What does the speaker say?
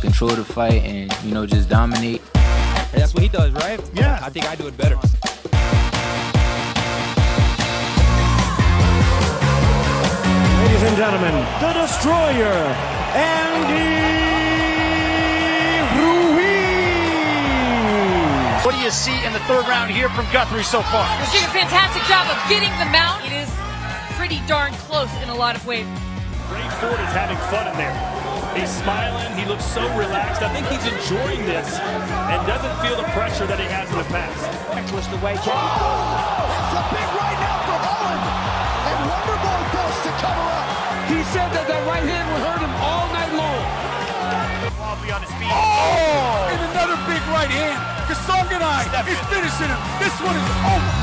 control the fight and you know just dominate. Hey, that's what he does, right? Yeah. I think I do it better. Ladies and gentlemen, the destroyer, Andy Ruiz. What do you see in the third round here from Guthrie so far? He's doing a fantastic job of getting the mount. It is pretty darn close in a lot of ways. Ray Ford is having fun in there. He's smiling. He looks so relaxed. I think he's enjoying this and doesn't feel the pressure that he has in the past. Was the way, Kenny. Oh, it's a big right now for Holland. And Wonderboy does to cover up. He said that that right hand would hurt him all night long. Wobbly on his feet. Oh! And another big right hand. Kasanganay is finishing him. This one is over.